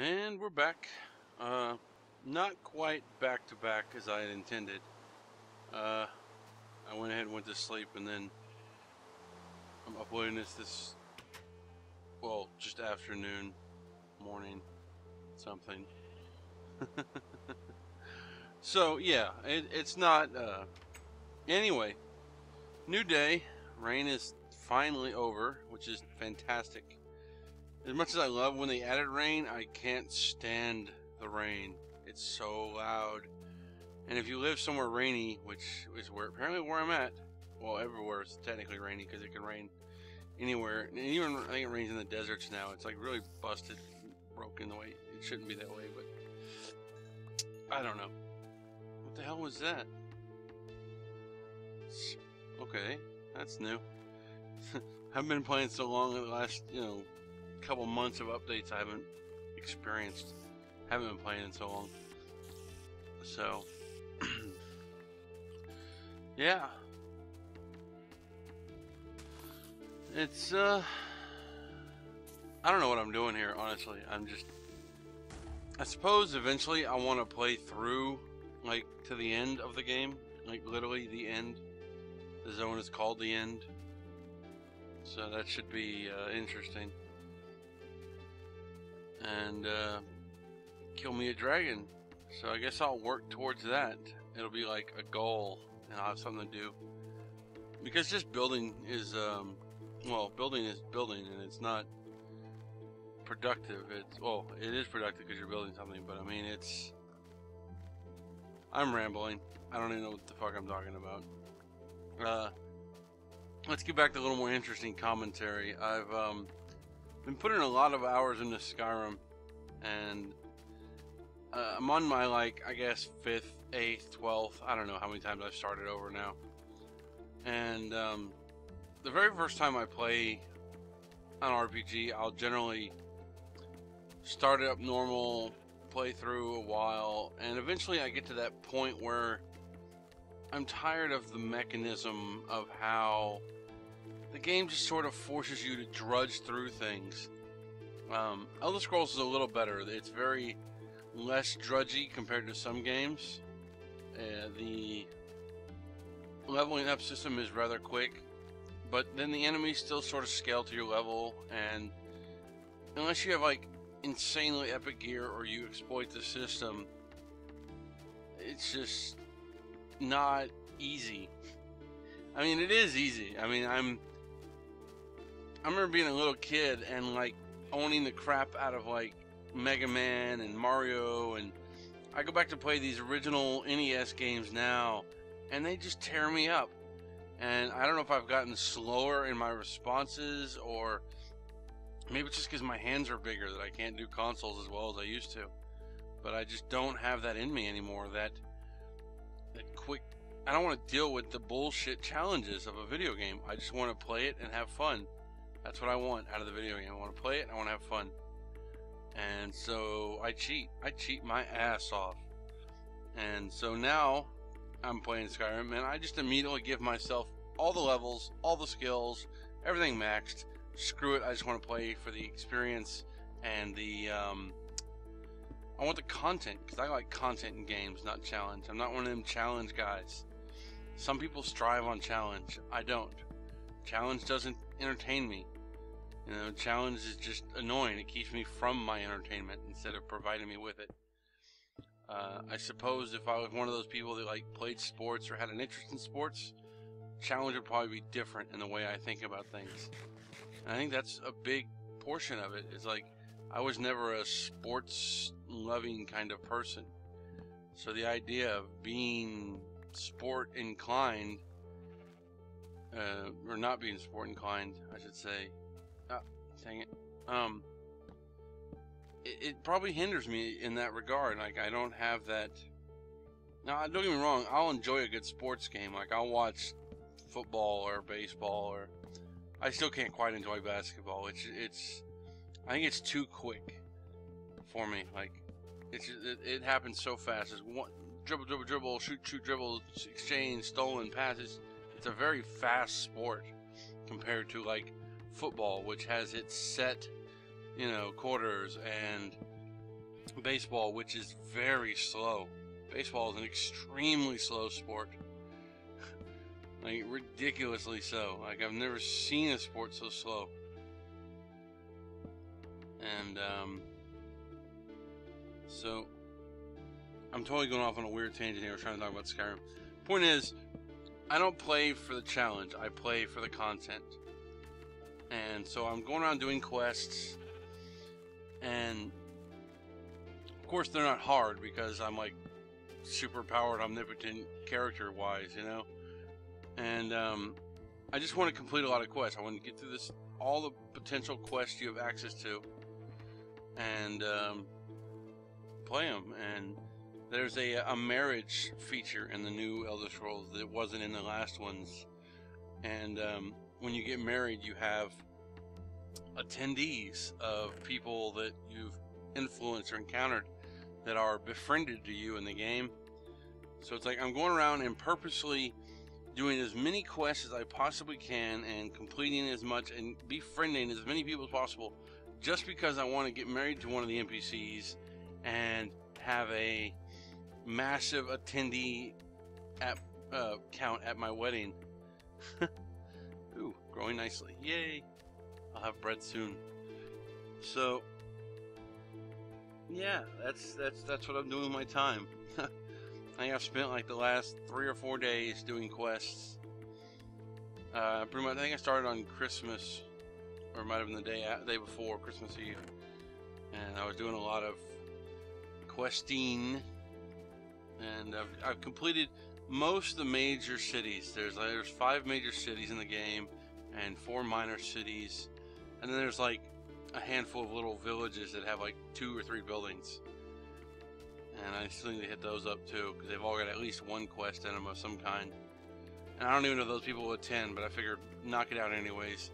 And we're back. Uh, not quite back to back as I had intended. Uh, I went ahead and went to sleep, and then I'm uploading this this well, just afternoon, morning, something. so yeah, it, it's not. Uh, anyway, new day. Rain is finally over, which is fantastic. As much as I love when they added rain, I can't stand the rain. It's so loud. And if you live somewhere rainy, which is where apparently where I'm at, well, everywhere is technically rainy because it can rain anywhere. And even I think it rains in the deserts now. It's like really busted, broken the way it shouldn't be that way. But I don't know. What the hell was that? Okay, that's new. I've been playing so long in the last, you know, couple months of updates I haven't experienced. Haven't been playing in so long. So, yeah. It's, uh, I don't know what I'm doing here, honestly. I'm just, I suppose eventually I want to play through, like, to the end of the game. Like, literally the end. The zone is called the end. So that should be uh, interesting and uh, kill me a dragon. So I guess I'll work towards that. It'll be like a goal, and I'll have something to do. Because just building is, um, well, building is building, and it's not productive. It's well, it is productive because you're building something, but I mean, it's. I'm rambling. I don't even know what the fuck I'm talking about. Uh, let's get back to a little more interesting commentary. I've um, been putting a lot of hours into Skyrim, and uh, I'm on my like I guess fifth, eighth, twelfth. I don't know how many times I've started over now. And um, the very first time I play an RPG, I'll generally start it up normal, play through a while, and eventually I get to that point where I'm tired of the mechanism of how the game just sort of forces you to drudge through things. Um, Elder Scrolls is a little better. It's very less drudgy compared to some games. Uh, the leveling up system is rather quick, but then the enemies still sort of scale to your level, and unless you have like insanely epic gear or you exploit the system, it's just not easy. I mean, it is easy. I mean, I'm I remember being a little kid and like owning the crap out of like Mega Man and Mario and I go back to play these original NES games now and they just tear me up. And I don't know if I've gotten slower in my responses or maybe it's just because my hands are bigger that I can't do consoles as well as I used to. But I just don't have that in me anymore. That that quick. I don't want to deal with the bullshit challenges of a video game. I just want to play it and have fun. That's what I want out of the video game. I want to play it and I want to have fun. And so I cheat. I cheat my ass off. And so now I'm playing Skyrim and I just immediately give myself all the levels, all the skills, everything maxed. Screw it. I just want to play for the experience and the um, I want the content because I like content in games, not challenge. I'm not one of them challenge guys. Some people strive on challenge. I don't. Challenge doesn't entertain me. You know, challenge is just annoying. It keeps me from my entertainment instead of providing me with it. Uh, I suppose if I was one of those people that like played sports or had an interest in sports, challenge would probably be different in the way I think about things. And I think that's a big portion of it. Is like I was never a sports loving kind of person. So the idea of being sport inclined, uh, or not being sport inclined, I should say, Dang it. Um, it, it, probably hinders me in that regard. Like I don't have that. Now, don't get me wrong. I'll enjoy a good sports game. Like I'll watch football or baseball, or I still can't quite enjoy basketball. It's it's. I think it's too quick for me. Like it's it, it happens so fast. It's one dribble, dribble, dribble, shoot, shoot, dribble, exchange, stolen passes. It's a very fast sport compared to like football, which has its set, you know, quarters and baseball, which is very slow. Baseball is an extremely slow sport. like ridiculously so. Like I've never seen a sport so slow. And um, so I'm totally going off on a weird tangent here. trying to talk about Skyrim. Point is, I don't play for the challenge. I play for the content. And so I'm going around doing quests, and of course they're not hard because I'm like super powered, omnipotent character wise, you know. And um, I just want to complete a lot of quests. I want to get through this, all the potential quests you have access to, and um, play them. And there's a, a marriage feature in the new Elder Scrolls that wasn't in the last ones. And um, when you get married, you have attendees of people that you've influenced or encountered that are befriended to you in the game. So it's like I'm going around and purposely doing as many quests as I possibly can and completing as much and befriending as many people as possible just because I want to get married to one of the NPCs and have a massive attendee at, uh, count at my wedding. Growing nicely. Yay! I'll have bread soon. So, yeah, that's that's that's what I'm doing with my time. I I've spent like the last three or four days doing quests. Uh, pretty much, I think I started on Christmas, or it might have been the day day before Christmas Eve, and I was doing a lot of questing, and I've, I've completed most of the major cities. There's like, there's five major cities in the game, and four minor cities, and then there's like a handful of little villages that have like two or three buildings. And I still need to hit those up too, because they've all got at least one quest in them of some kind. And I don't even know if those people will attend, but I figured knock it out anyways.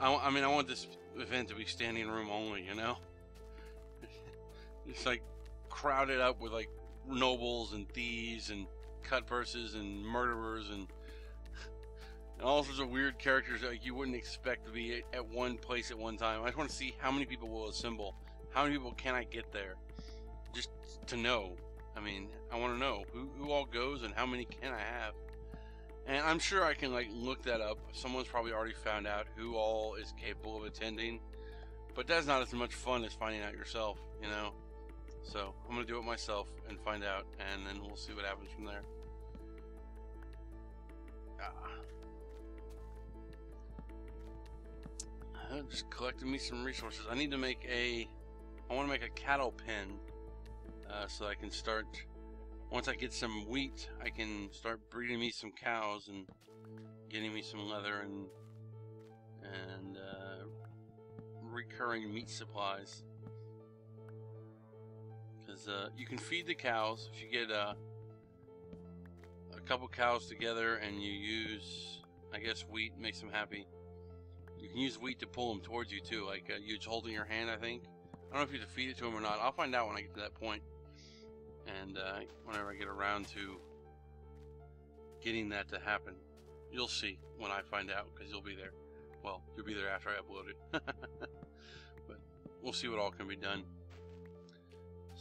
I, I mean, I want this event to be standing room only, you know? it's like crowded up with like nobles and thieves and cut purses and murderers and and all sorts of weird characters like you wouldn't expect to be at one place at one time. I just want to see how many people will assemble. How many people can I get there? Just to know. I mean, I want to know who, who all goes and how many can I have. And I'm sure I can like look that up. Someone's probably already found out who all is capable of attending. But that's not as much fun as finding out yourself, you know. So I'm gonna do it myself and find out, and then we'll see what happens from there. Ah. Uh, just collecting me some resources. I need to make a. I want to make a cattle pen, uh, so I can start. Once I get some wheat, I can start breeding me some cows and getting me some leather and and uh, recurring meat supplies. Because uh, you can feed the cows if you get uh, a couple cows together and you use, I guess, wheat makes them happy you can use wheat to pull them towards you too, like uh, you just holding your hand. I think. I don't know if you defeat it to them or not. I'll find out when I get to that point, and uh, whenever I get around to getting that to happen, you'll see when I find out because you'll be there. Well, you'll be there after I upload it, but we'll see what all can be done.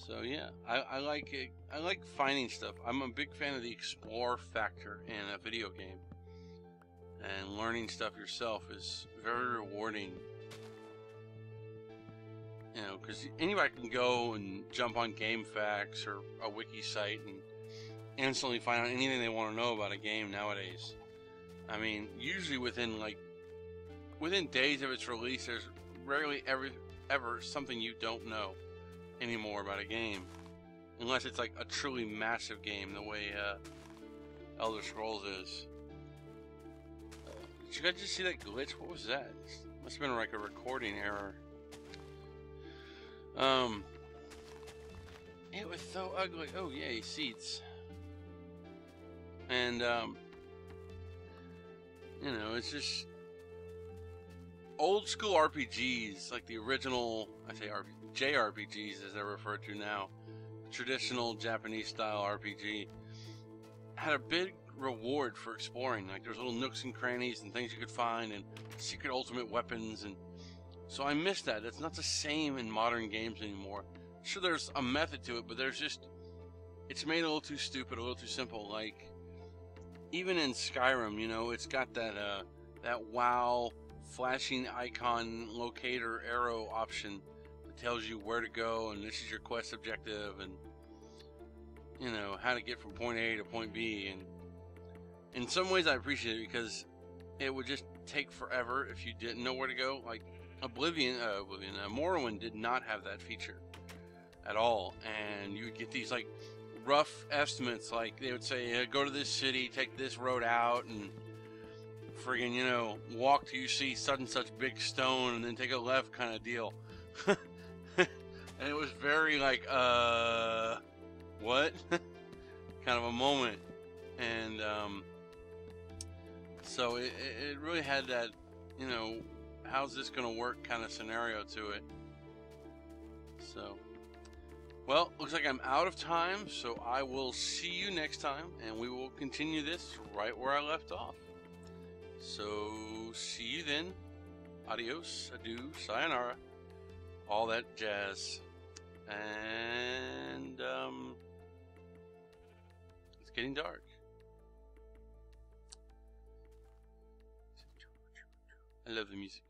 So yeah, I, I like it. I like finding stuff. I'm a big fan of the explore factor in a video game and learning stuff yourself is very rewarding. You know, because anybody can go and jump on GameFAQs or a wiki site and instantly find out anything they want to know about a game nowadays. I mean, usually within like within days of its release, there's rarely ever ever something you don't know anymore about a game, unless it's like a truly massive game, the way uh, Elder Scrolls is. Did you guys just see that glitch? What was that? Must have been like a recording error. Um, it was so ugly. Oh yay, seats. And um, you know, it's just old school RPGs, like the original. I say RPG, JRPGs as they're referred to now, traditional Japanese style RPG, had a big reward for exploring. Like there's little nooks and crannies and things you could find and secret ultimate weapons and so I miss that. It's not the same in modern games anymore. sure there's a method to it, but there's just it's made a little too stupid, a little too simple. Like even in Skyrim, you know, it's got that uh, that WoW flashing icon locator arrow option that tells you where to go and this is your quest objective and you know how to get from point A to point B. And in some ways, I appreciate it because it would just take forever if you didn't know where to go. Like Oblivion, uh, Oblivion, uh, Morrowind did not have that feature at all, and you would get these like rough estimates. Like they would say, go to this city, take this road out, and friggin', you know, walk till you see such and such big stone, and then take a left, kind of deal. and it was very like, uh, what? kind of a moment, and um, so it, it really had that, you know, how's this going to work kind of scenario to it. So. Well, looks like I'm out of time, so I will see you next time, and we will continue this right where I left off. So, see you then. Adios, adieu, sayonara, all that jazz. And, um, it's getting dark. I love the music.